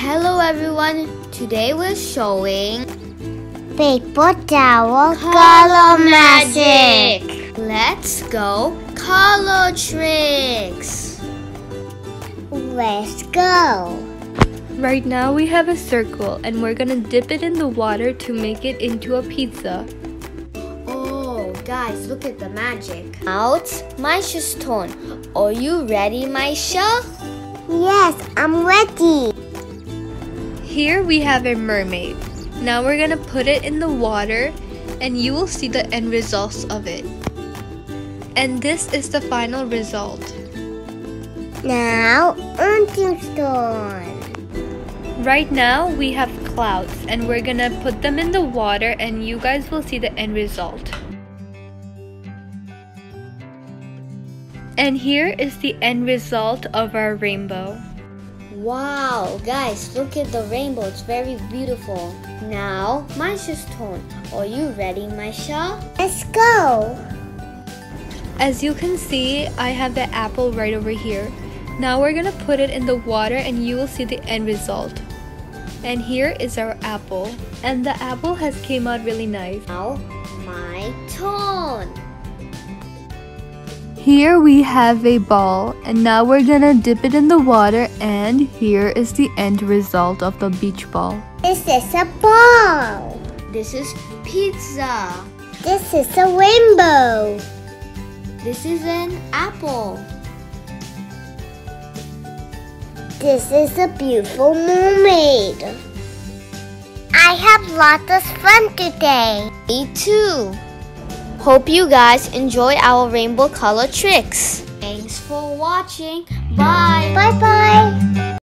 Hello everyone. Today we're showing Paper towel color magic. Let's go color tricks. Let's go. Right now we have a circle and we're gonna dip it in the water to make it into a pizza. Oh, guys, look at the magic. Out, Mysha's turn. Are you ready, Mysha? Yes, I'm ready. Here we have a mermaid. Now we're gonna put it in the water and you will see the end results of it. And this is the final result. Now, Auntie Stone. Right now we have clouds and we're gonna put them in the water and you guys will see the end result. And here is the end result of our rainbow. Wow, guys, look at the rainbow. It's very beautiful. Now, Mysha's turn. Are you ready, Mysha? Let's go. As you can see, I have the apple right over here. Now we're gonna put it in the water and you will see the end result. And here is our apple. And the apple has came out really nice. Now, my turn. Here we have a ball and now we're gonna dip it in the water and here is the end result of the beach ball. This is a ball. This is pizza. This is a rainbow. This is an apple. This is a beautiful mermaid. I have lots of fun today. Me too. Hope you guys enjoy our rainbow color tricks. Thanks for watching. Bye. Bye-bye.